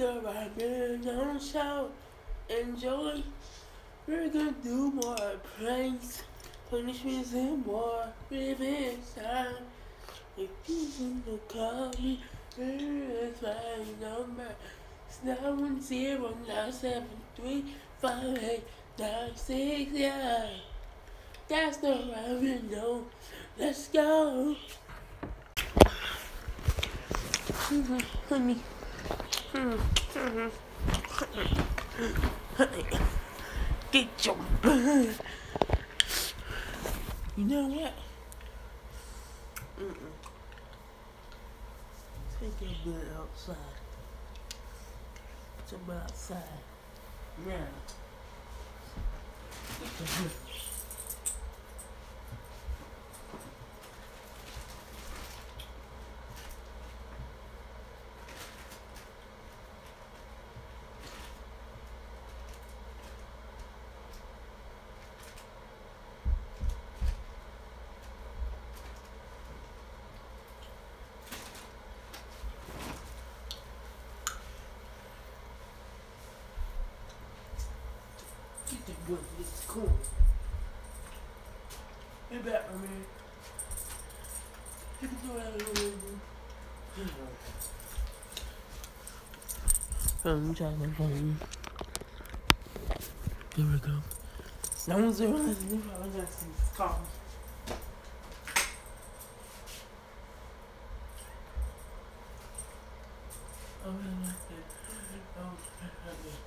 the right on the show. Enjoy. We're gonna do more pranks, punishments, and more revenge time. If you want to call me, here's my number. It's nine one zero nine seven three five eight nine six nine. That's the Robin no. Let's go. Honey. Honey. Get your. You know what? Mm-mm. Take your butt outside. Butt outside. Now. Get your butt. Get the butt. It's cool. Hey, Batman. You can you want to do. I'm trying my phone. Here we go. No one's doing this. I was just. Oh, yeah, yeah. Oh, yeah, yeah.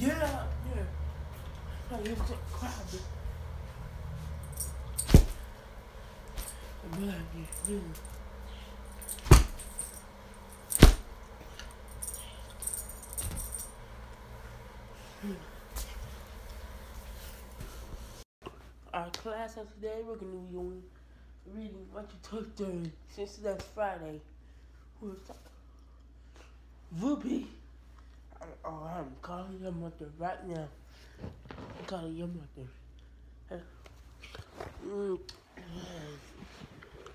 Yeah, yeah. I used to crowd. I'm glad you do. Our class of today, we're going to be doing reading what you took during, since that's Friday. Ruby. Oh, I'm calling your mother right now. I'm calling your mother. Mm,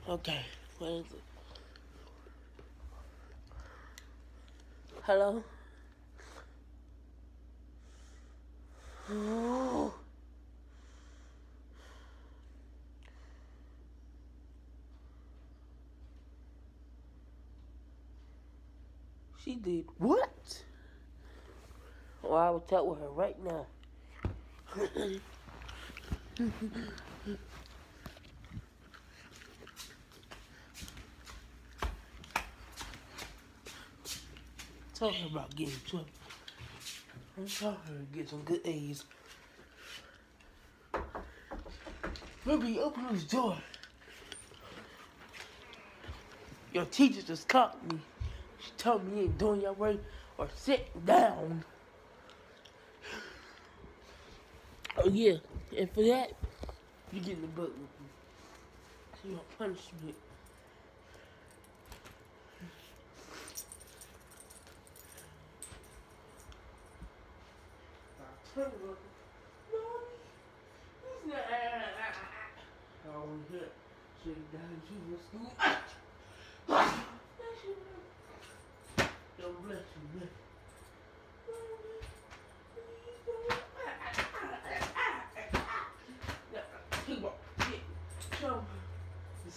Okay, what is it? Hello? She did what? Well, I will tell her right now. her about getting 12. I'm talking her to get some good A's. Ruby, open this door. Your teacher just caught me. She told me you ain't doing your work or sit down. Oh yeah, and for that, you get in the book with me. So you want punishment. Mommy, who's not? Oh, yeah. Sit down, she was school. God bless you, man.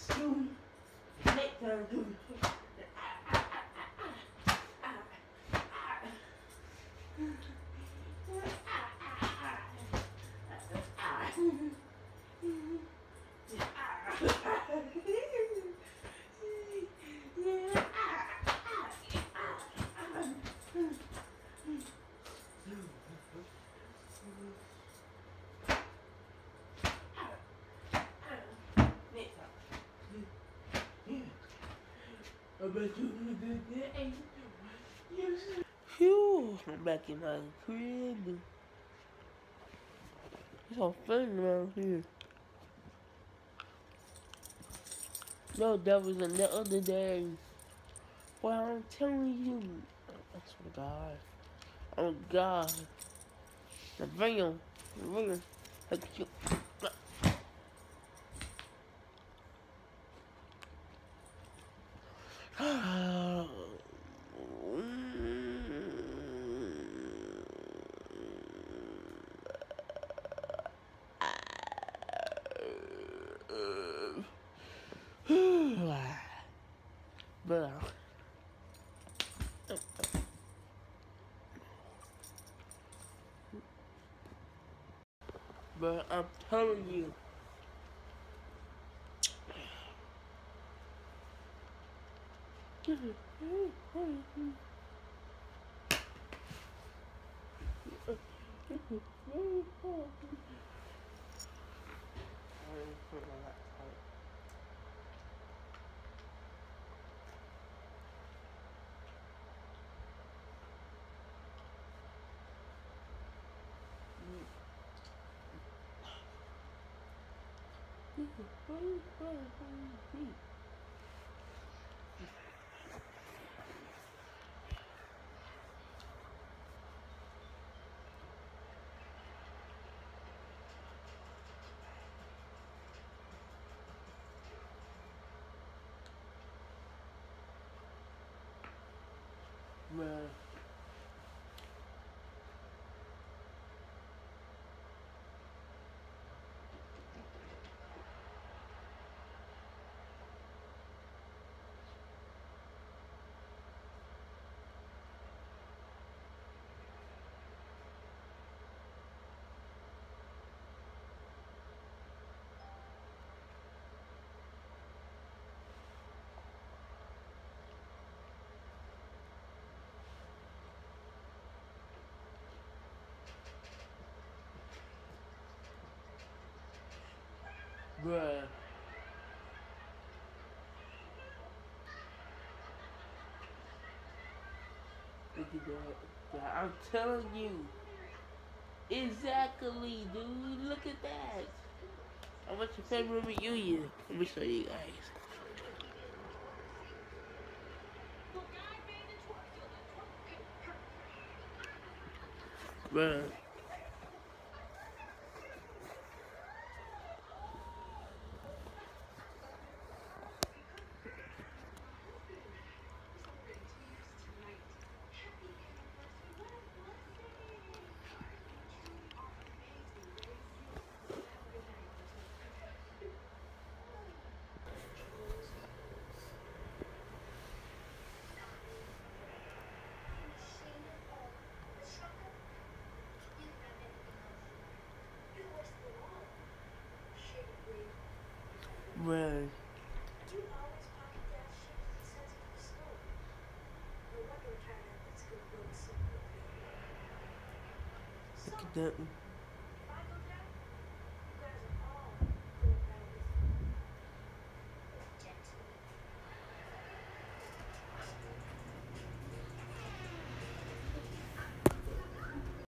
School. Next time, do it. I bet you did that. Yes. Phew, I'm back in my crib. It's all fun around here. No, that was in the other day. Well, I'm telling you. I swear to God. Oh, God. The veil. The veil. But, but I'm telling you. Man. Bruh. I'm telling you. Exactly, dude. Look at that. I went to family reunion. Let me show you guys. Bruh. Bruh. Look at that.